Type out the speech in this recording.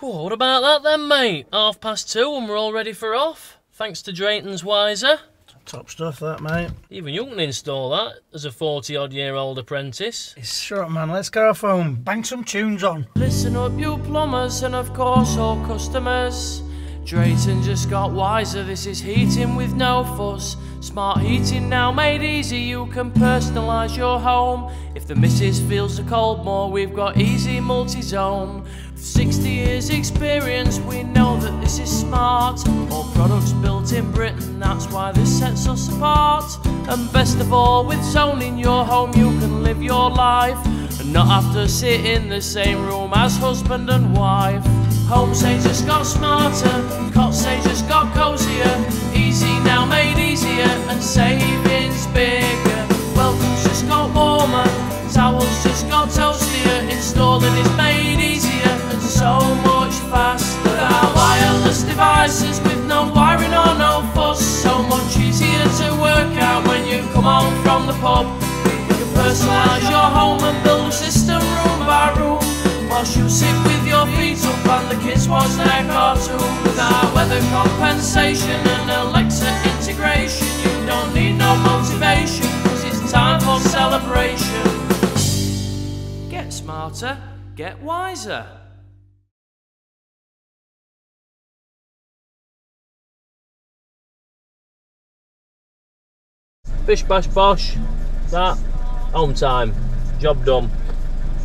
Whoa, what about that then, mate? Half past two and we're all ready for off. Thanks to Drayton's Wiser. Top stuff, that, mate. Even you can install that as a 40 odd year old apprentice. It's short, man. Let's go off home. Bang some tunes on. Listen up, you plumbers, and of course, all customers. Drayton just got wiser, this is heating with no fuss. Smart heating now made easy, you can personalise your home. If the missus feels the cold more, we've got easy multi zone. With 60 years experience, we know that this is smart. All products built in Britain, that's why this sets us apart. And best of all, with zoning your home, you can live your life and not have to sit in the same room as husband and wife. Homes they just got smarter, cots they just got cozier. Easy now made easier, and savings bigger. Welcome's just got warmer, towels just got toastier. Devices with no wiring or no fuss, so much easier to work out when you come home from the pub. You can personalise your home and build a system room by room. Whilst you sit with your feet up and the kids watch their cartoon With our weather compensation and Alexa integration You don't need no motivation cause it's time for celebration Get smarter, get wiser Bish bash bosh, that, home time, job done